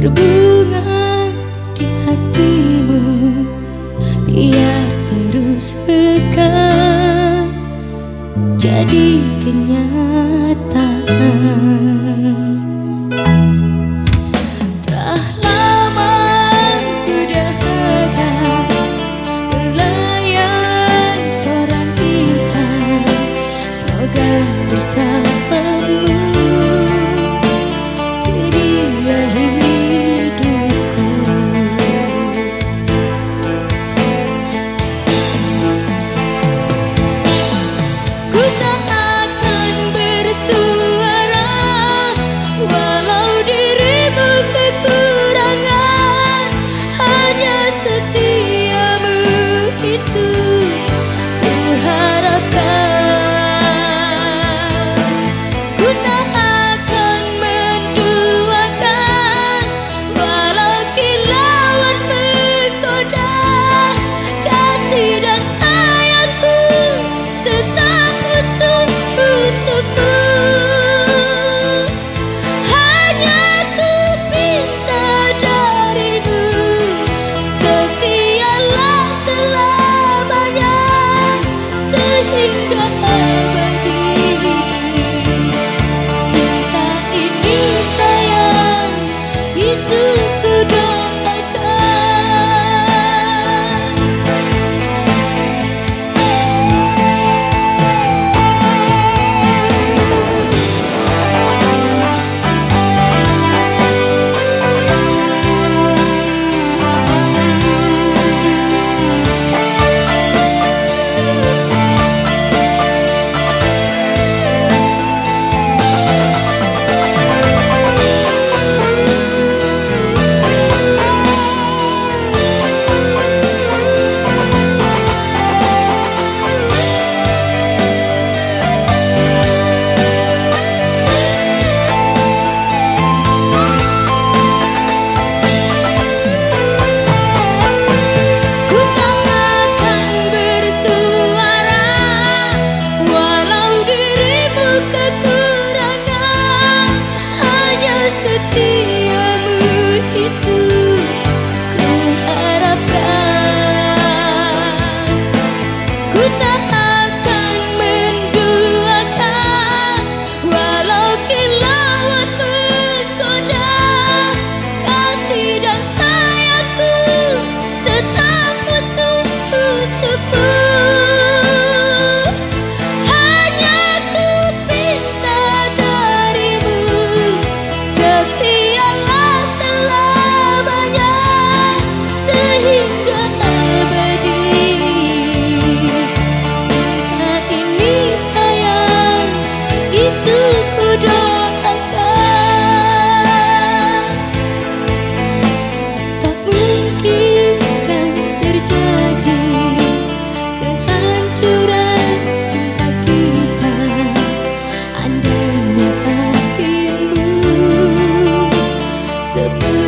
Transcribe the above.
berbunga di hatimu. Biar terus pekan jadi kenyataan to Sebelum